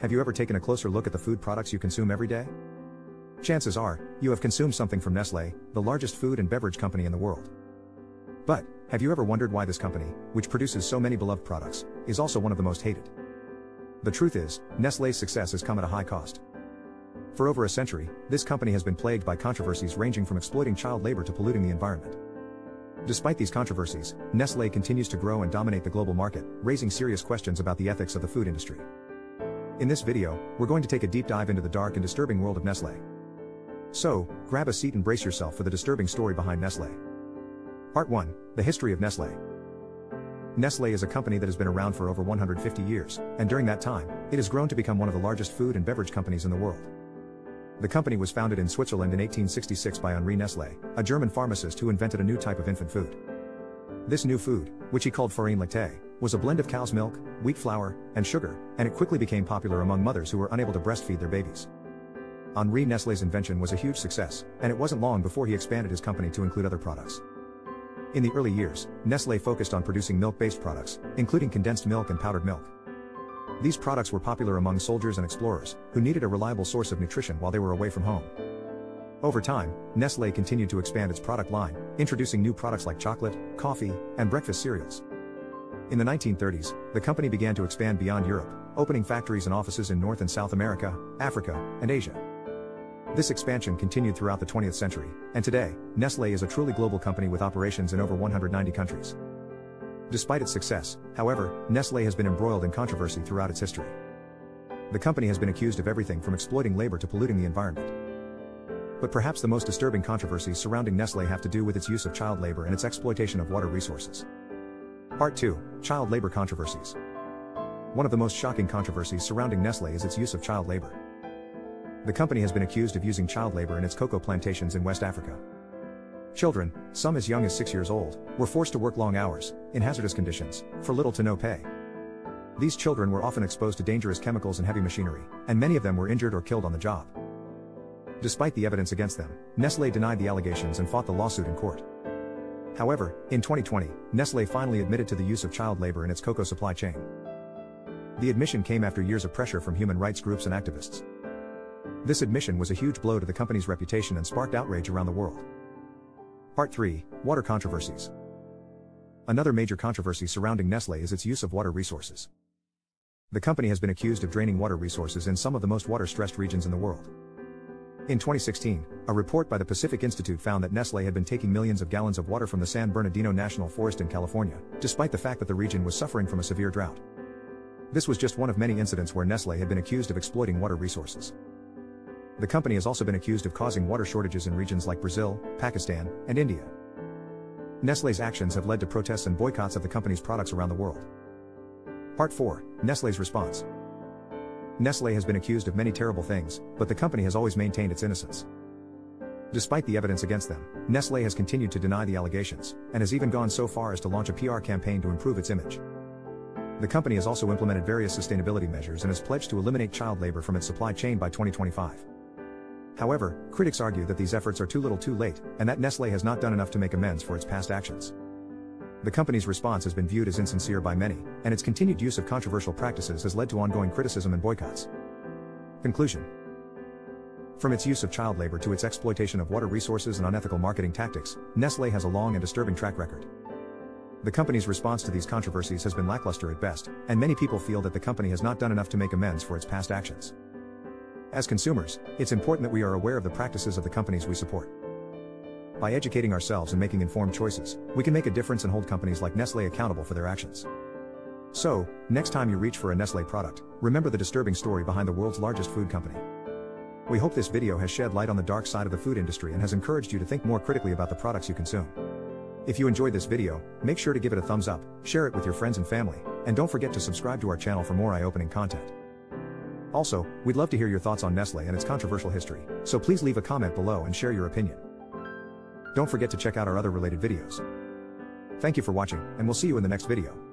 Have you ever taken a closer look at the food products you consume every day? Chances are, you have consumed something from Nestle, the largest food and beverage company in the world. But, have you ever wondered why this company, which produces so many beloved products, is also one of the most hated? The truth is, Nestle's success has come at a high cost. For over a century, this company has been plagued by controversies ranging from exploiting child labor to polluting the environment. Despite these controversies, Nestle continues to grow and dominate the global market, raising serious questions about the ethics of the food industry. In this video, we're going to take a deep dive into the dark and disturbing world of Nestle. So, grab a seat and brace yourself for the disturbing story behind Nestle. Part 1 The History of Nestle. Nestle is a company that has been around for over 150 years, and during that time, it has grown to become one of the largest food and beverage companies in the world. The company was founded in Switzerland in 1866 by Henri Nestle, a German pharmacist who invented a new type of infant food. This new food, which he called farine lactée, was a blend of cow's milk, wheat flour, and sugar, and it quickly became popular among mothers who were unable to breastfeed their babies. Henri Nestle's invention was a huge success, and it wasn't long before he expanded his company to include other products. In the early years, Nestle focused on producing milk-based products, including condensed milk and powdered milk. These products were popular among soldiers and explorers, who needed a reliable source of nutrition while they were away from home. Over time, Nestle continued to expand its product line, introducing new products like chocolate, coffee, and breakfast cereals. In the 1930s, the company began to expand beyond Europe, opening factories and offices in North and South America, Africa, and Asia. This expansion continued throughout the 20th century, and today, Nestle is a truly global company with operations in over 190 countries. Despite its success, however, Nestle has been embroiled in controversy throughout its history. The company has been accused of everything from exploiting labor to polluting the environment. But perhaps the most disturbing controversies surrounding Nestle have to do with its use of child labor and its exploitation of water resources. Part 2 Child Labor Controversies. One of the most shocking controversies surrounding Nestle is its use of child labor. The company has been accused of using child labor in its cocoa plantations in West Africa. Children, some as young as six years old, were forced to work long hours, in hazardous conditions, for little to no pay. These children were often exposed to dangerous chemicals and heavy machinery, and many of them were injured or killed on the job. Despite the evidence against them, Nestle denied the allegations and fought the lawsuit in court. However, in 2020, Nestle finally admitted to the use of child labor in its cocoa supply chain. The admission came after years of pressure from human rights groups and activists. This admission was a huge blow to the company's reputation and sparked outrage around the world. Part 3 Water Controversies. Another major controversy surrounding Nestle is its use of water resources. The company has been accused of draining water resources in some of the most water stressed regions in the world. In 2016, a report by the Pacific Institute found that Nestle had been taking millions of gallons of water from the San Bernardino National Forest in California, despite the fact that the region was suffering from a severe drought. This was just one of many incidents where Nestle had been accused of exploiting water resources. The company has also been accused of causing water shortages in regions like Brazil, Pakistan, and India. Nestle's actions have led to protests and boycotts of the company's products around the world. Part 4 Nestle's response. Nestle has been accused of many terrible things, but the company has always maintained its innocence. Despite the evidence against them, Nestle has continued to deny the allegations, and has even gone so far as to launch a PR campaign to improve its image. The company has also implemented various sustainability measures and has pledged to eliminate child labor from its supply chain by 2025. However, critics argue that these efforts are too little too late, and that Nestle has not done enough to make amends for its past actions. The company's response has been viewed as insincere by many, and its continued use of controversial practices has led to ongoing criticism and boycotts. Conclusion From its use of child labor to its exploitation of water resources and unethical marketing tactics, Nestle has a long and disturbing track record. The company's response to these controversies has been lackluster at best, and many people feel that the company has not done enough to make amends for its past actions. As consumers, it's important that we are aware of the practices of the companies we support. By educating ourselves and making informed choices, we can make a difference and hold companies like Nestle accountable for their actions. So, next time you reach for a Nestle product, remember the disturbing story behind the world's largest food company. We hope this video has shed light on the dark side of the food industry and has encouraged you to think more critically about the products you consume. If you enjoyed this video, make sure to give it a thumbs up, share it with your friends and family, and don't forget to subscribe to our channel for more eye-opening content. Also, we'd love to hear your thoughts on Nestle and its controversial history, so please leave a comment below and share your opinion. Don't forget to check out our other related videos. Thank you for watching, and we'll see you in the next video.